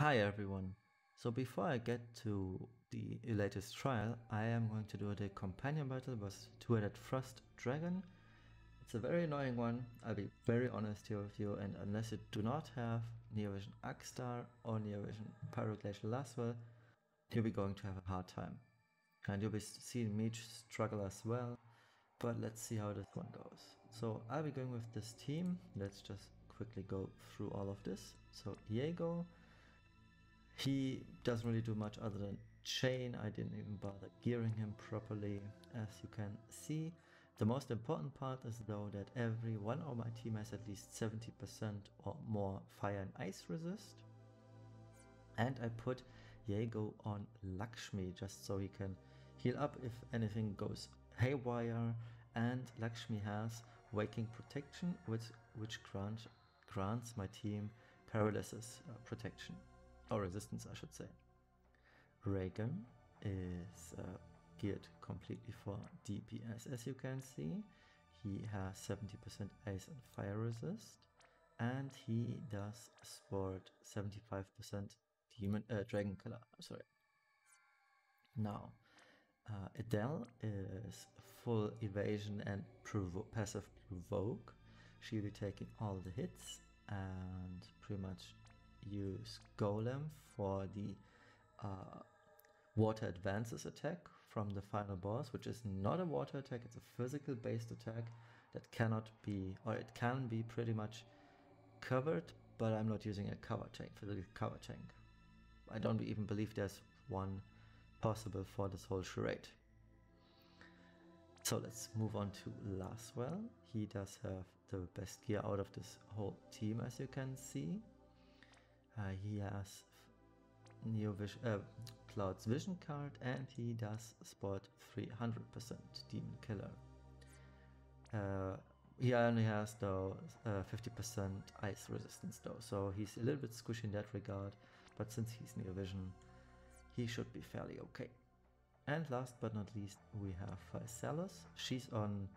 Hi everyone. So before I get to the latest trial, I am going to do the companion battle with two-headed frost dragon. It's a very annoying one, I'll be very honest here with you, and unless you do not have Neovision Akstar or Neovision Pyroglacial Lasswell, you'll be going to have a hard time. And you'll be seeing me struggle as well, but let's see how this one goes. So I'll be going with this team, let's just quickly go through all of this. So Diego, he doesn't really do much other than chain. I didn't even bother gearing him properly, as you can see. The most important part is though that every one of my team has at least 70% or more fire and ice resist. And I put Diego on Lakshmi just so he can heal up if anything goes haywire. And Lakshmi has Waking Protection, which, which grant, grants my team paralysis uh, protection or resistance I should say. Reagan is uh, geared completely for DPS as you can see. He has 70% ice and fire resist and he does sport 75% demon uh, dragon killer sorry now uh, Adele is full evasion and provo passive provoke she'll be taking all the hits and pretty much use Golem for the uh, Water Advances attack from the final boss, which is not a water attack, it's a physical based attack that cannot be, or it can be pretty much covered, but I'm not using a cover tank, physical cover tank. I don't even believe there's one possible for this whole charade. So let's move on to Lasswell. He does have the best gear out of this whole team, as you can see. Uh, he has Neo Vision, uh, Cloud's Vision card and he does spot 300% Demon Killer. Uh, he only has though 50% uh, ice resistance though, so he's a little bit squishy in that regard, but since he's Neo Vision, he should be fairly okay. And last but not least, we have Physalis. She's on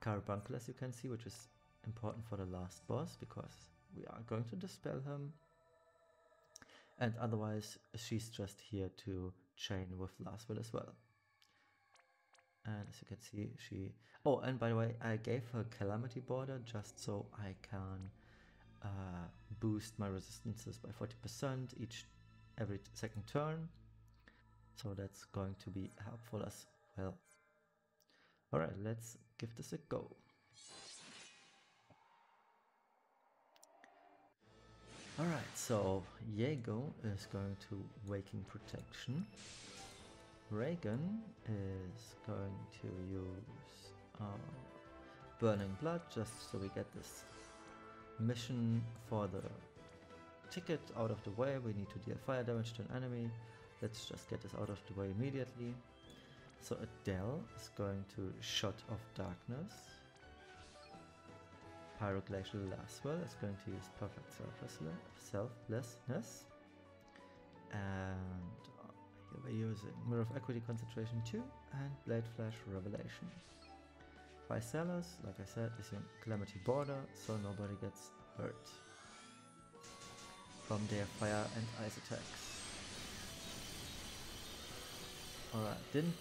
Carbuncle as you can see, which is important for the last boss because we are going to dispel him and otherwise she's just here to chain with Lasswell as well. And as you can see, she... Oh, and by the way, I gave her Calamity Border just so I can uh, boost my resistances by 40% each every second turn. So that's going to be helpful as well. Alright, let's give this a go. Alright, so Diego is going to Waking Protection. Reagan is going to use uh, Burning Blood just so we get this mission for the ticket out of the way. We need to deal fire damage to an enemy. Let's just get this out of the way immediately. So Adele is going to Shot of Darkness. Pyroglacial Lasswell is going to use Perfect Selflessness. And uh, here we're using Mirror of Equity Concentration 2 and Blade Flash Revelation. Physalis, like I said, is in Calamity Border, so nobody gets hurt from their fire and ice attacks. Alright, didn't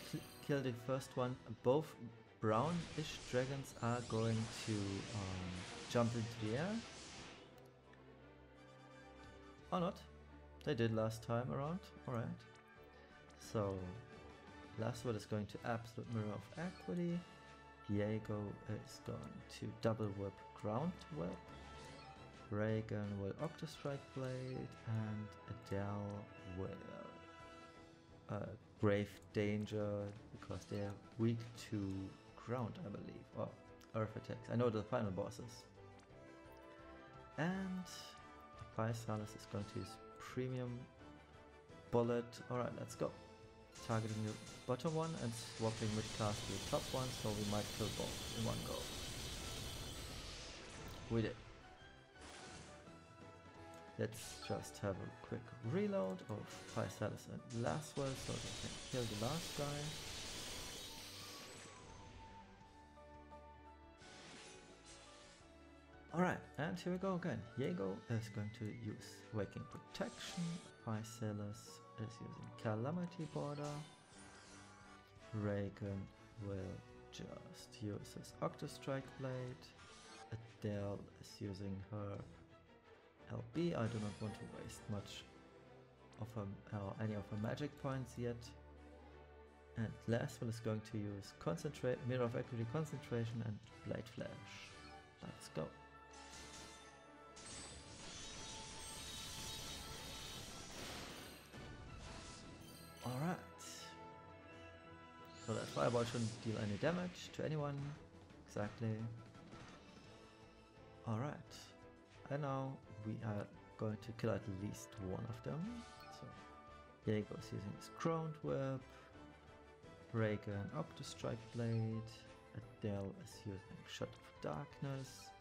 kill the first one. Both brownish dragons are going to um, jump into the air. Or not. They did last time around. Alright. So, Lasswell is going to Absolute Mirror of Equity. Diego is going to Double Whip Ground Whip. Reagan will Octostrike Blade. And Adele will uh, Grave Danger because they're weak to ground, I believe, or earth attacks. I know the final bosses. And Physalis is going to use premium bullet. Alright, let's go. Targeting the bottom one and swapping mid class to the top one, so we might kill both in one go. We did. Let's just have a quick reload of Physalis and Lasswell so they can kill the last guy. Alright, and here we go again. Jago is going to use Waking Protection. Physalis is using Calamity Border. Ragan will just use his Octostrike Blade. Adele is using her LB. I do not want to waste much of her, uh, any of her magic points yet. And one is going to use Concentrate, Mirror of Equity Concentration and Blade Flash. Fireball shouldn't deal any damage to anyone. Exactly. Alright. And now we are going to kill at least one of them. So Jago's using his Crowned Whip. Ragan Octostrike Blade. Adele is using Shot of Darkness.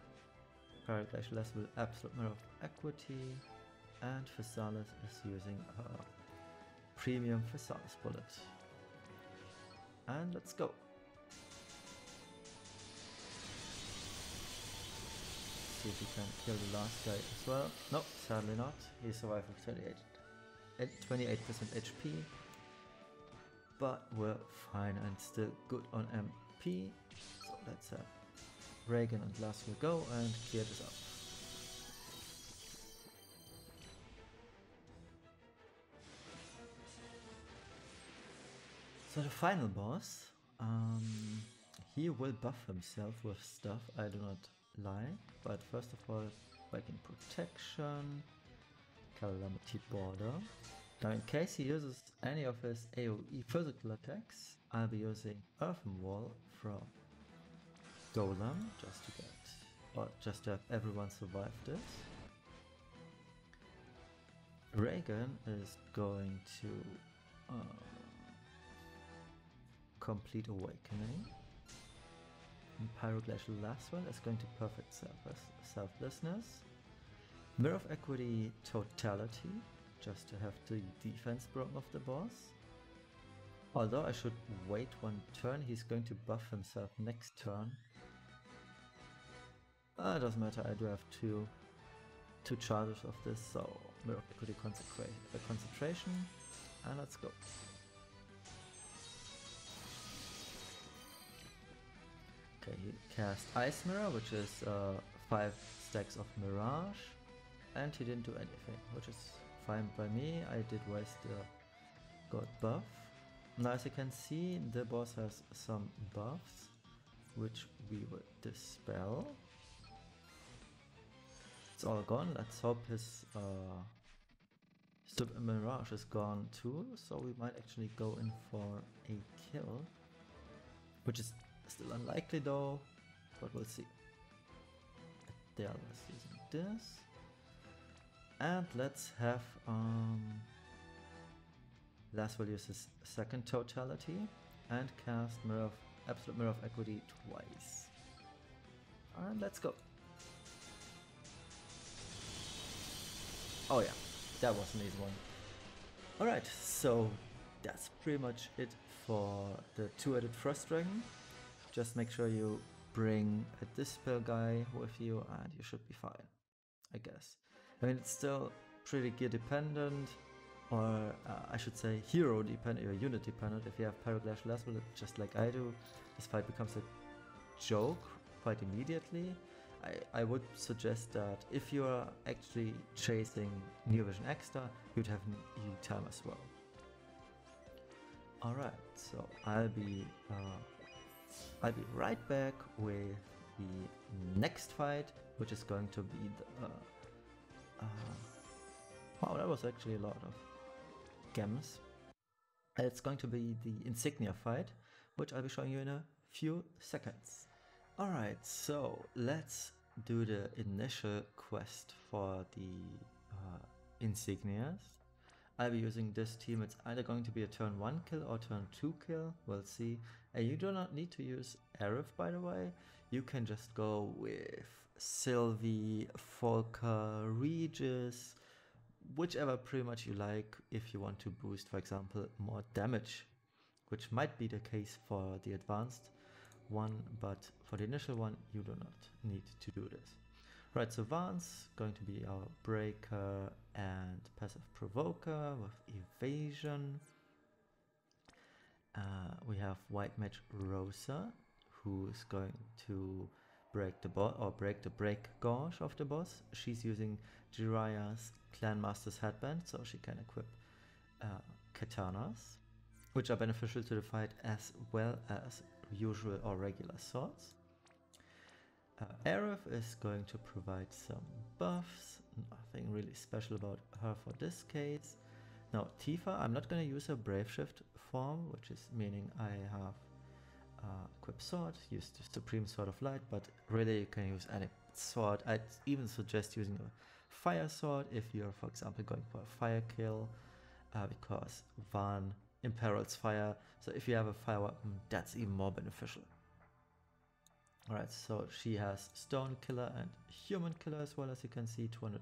Pyroglacial Lasswell with Absolute Mirror of Equity. And Physalis is using her Premium Physalis Bullet. And let's go. See if we can kill the last guy as well. No, sadly not. He survived with 28, 28% HP. But we're fine and still good on MP. So let's uh, have Ragan and Lasswell go and clear this up. So the final boss, um, he will buff himself with stuff I do not like, but first of all, Waking Protection, Calamity Border. Now in case he uses any of his AoE physical attacks, I'll be using Earthen Wall from Golem just to get, or just to have everyone survive this. Reagan is going to complete awakening. And Pyroglacial Lasswell is going to perfect self selflessness. Mirror of Equity Totality, just to have the defense broken of the boss. Although I should wait one turn, he's going to buff himself next turn. Uh, it doesn't matter, I do have two two charges of this, so Mirror of Equity uh, concentration, and let's go. Okay, he cast Ice Mirror, which is uh, 5 stacks of Mirage, and he didn't do anything, which is fine by me. I did waste the god buff. Now as you can see, the boss has some buffs, which we will dispel. It's all gone, let's hope his uh, Stupid Mirage is gone too, so we might actually go in for a kill, which is Still unlikely though, but we'll see. Adele is using this. And let's have um, Lasswell use his second totality and cast Mirror of Absolute Mirror of Equity twice. And let's go. Oh yeah, that was an easy one. Alright, so that's pretty much it for the two-headed Frost Dragon. Just make sure you bring a Dispel guy with you and you should be fine, I guess. I mean, it's still pretty gear dependent, or uh, I should say hero dependent or unit dependent. If you have Pyroglacial Lasswell, just like I do, this fight becomes a joke quite immediately. I, I would suggest that if you are actually chasing Neo Vision Akstar, you'd have E time as well. Alright, so I'll be uh, I'll be right back with the next fight, which is going to be the... Uh, uh, wow, that was actually a lot of gems. It's going to be the Insignia fight, which I'll be showing you in a few seconds. Alright, so let's do the initial quest for the uh, Insignias. I'll be using this team. It's either going to be a turn 1 kill or turn 2 kill. We'll see. And you do not need to use Aerith, by the way. You can just go with Sylvie, Volker, Regis, whichever pretty much you like if you want to boost, for example, more damage, which might be the case for the advanced one, but for the initial one, you do not need to do this. Right, so Vance going to be our breaker and passive provoker with evasion. Uh, we have white mage Rosa, who is going to break the boss or break the break gauge of the boss. She's using Jiraiya's Clan Master's headband, so she can equip uh, katanas, which are beneficial to the fight as well as usual or regular swords. Uh, Aerith is going to provide some buffs, nothing really special about her for this case. Now Tifa, I'm not going to use her Brave Shift form, which is meaning I have uh, equip sword, use the Supreme Sword of Light, but really you can use any sword. I'd even suggest using a fire sword if you're for example going for a fire kill, uh, because Van imperils fire, so if you have a fire weapon that's even more beneficial. Alright, so she has Stone Killer and Human Killer as well as you can see 200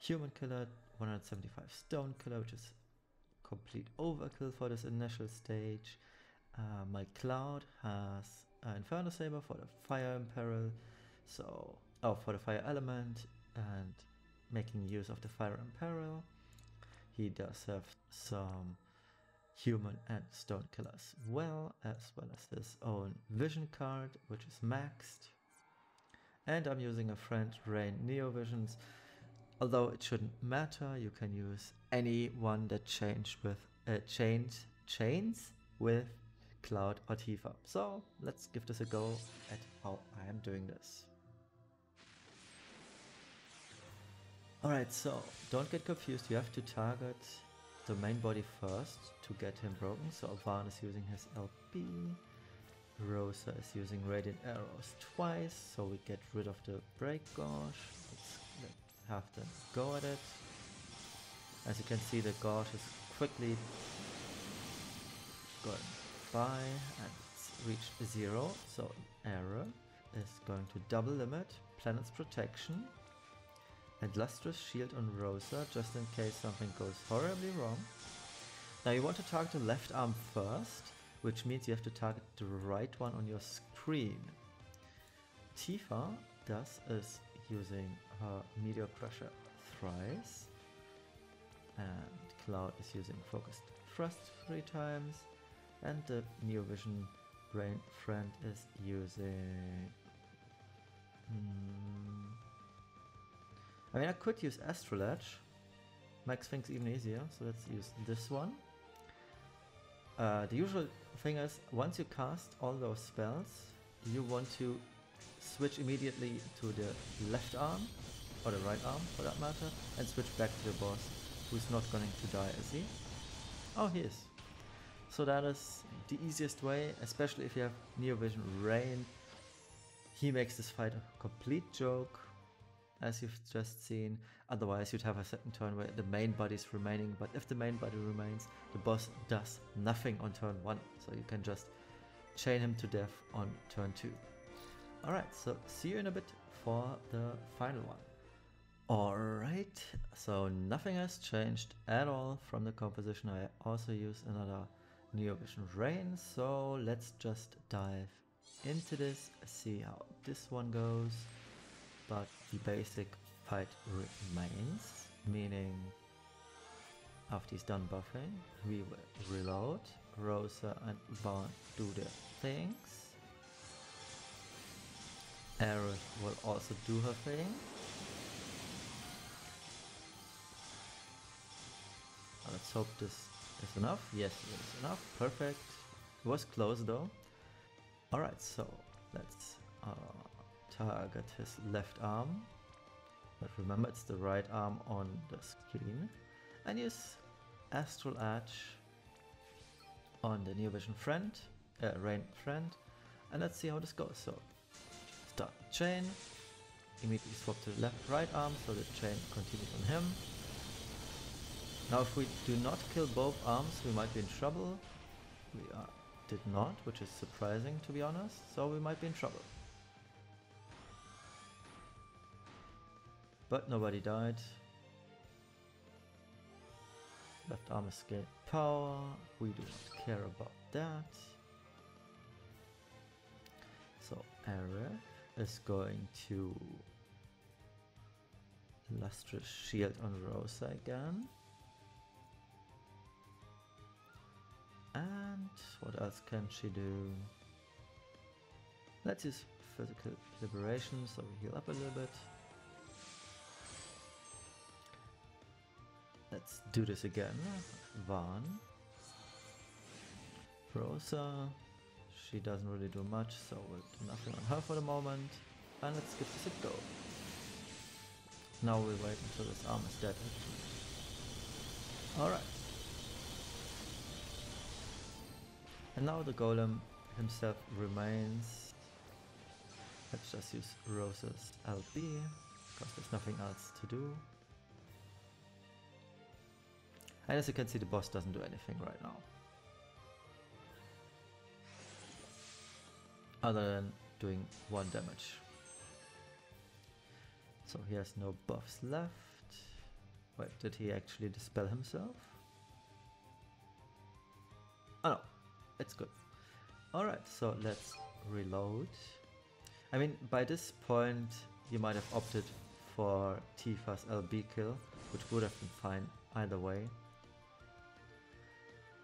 Human Killer, 175 Stone Killer, which is complete overkill for this initial stage. Uh, my Cloud has uh, Inferno Saber for the Fire Imperil, so oh for the Fire Element and making use of the Fire Imperil. He does have some human and stone killers well, as well as his own vision card, which is maxed. And I'm using a friend Rain Neo Visions. Although it shouldn't matter, you can use any one that changed with uh, chains chains with Cloud or Tifa. So let's give this a go at how I am doing this. Alright, so don't get confused, you have to target the main body first to get him broken. So Vahn is using his LB. Rosa is using Radiant Arrows twice, so we get rid of the break gauge. Let's have them go at it. As you can see, the gauge is quickly going by and it's reached zero. So Aerith is going to double limit Planet's Protection and Lustrous Shield on Rosa just in case something goes horribly wrong. Now you want to target the left arm first, which means you have to target the right one on your screen. Tifa does is using her Meteor Crusher thrice, and Cloud is using Focused Thrust three times, and the Neo Vision Rain Friend is using... Hmm, I mean, I could use Astral Edge. Makes things even easier, so let's use this one. Uh, the usual thing is, once you cast all those spells, you want to switch immediately to the left arm, or the right arm for that matter, and switch back to the boss, who's not going to die, is he? Oh, he is. So that is the easiest way, especially if you have Neo Vision Rain. He makes this fight a complete joke as you've just seen. Otherwise, you'd have a second turn where the main body is remaining, but if the main body remains, the boss does nothing on turn 1, so you can just chain him to death on turn 2. Alright, so see you in a bit for the final one. Alright, so nothing has changed at all from the composition. I also use another Neo Vision Rain, so let's just dive into this, see how this one goes but the basic fight remains, meaning after he's done buffing, we will reload, Rosa and Vahn do their things, Aerith will also do her thing, let's hope this is enough, yes it is enough, perfect, it was close though. Alright, so let's target his left arm. But remember it's the right arm on the screen. And use Astral Edge on the Neo Vision friend, uh, Rain friend. And let's see how this goes. So start chain, immediately swap to the left right arm so the chain continues on him. Now if we do not kill both arms we might be in trouble. We are, did not, which is surprising to be honest, so we might be in trouble. But nobody died. Left arm escape power. We do not care about that. So Aerith is going to Lustrous Shield on Rosa again. And what else can she do? Let's use Physical Liberation so we heal up a little bit. Let's do this again. Vaan. Rosa. She doesn't really do much, so nothing on her for the moment. And let's this a go. Now we wait until this arm is dead Alright. And now the golem himself remains. Let's just use Rosa's LB, because there's nothing else to do. And as you can see the boss doesn't do anything right now. Other than doing one damage. So he has no buffs left. Wait, did he actually dispel himself? Oh no, it's good. Alright, so let's reload. I mean, by this point, you might have opted for Tifa's LB kill, which would have been fine either way.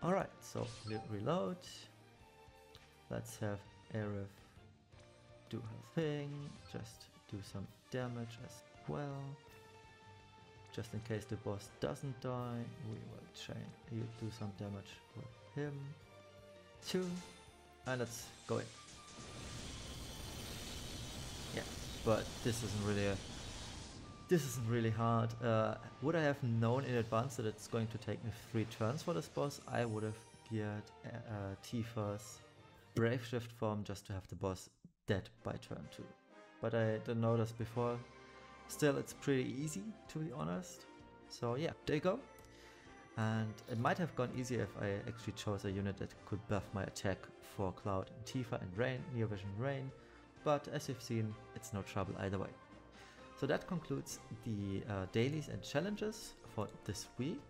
Alright, so reload. Let's have Aerith do her thing, just do some damage as well. Just in case the boss doesn't die, we will chain you do some damage with him. Two, and let's go in. Yeah, but this isn't really a this isn't really hard. Uh, would I have known in advance that it's going to take me three turns for this boss, I would have geared uh, uh Tifa's Brave Shift form just to have the boss dead by turn 2. But I didn't know this before. Still, it's pretty easy to be honest. So yeah, there you go. And it might have gone easier if I actually chose a unit that could buff my attack for Cloud and Tifa and Rain, Neo Vision Rain. But as you've seen, it's no trouble either way. So that concludes the uh, dailies and challenges for this week.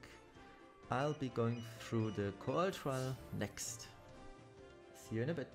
I'll be going through the Coral trial next. See you in a bit.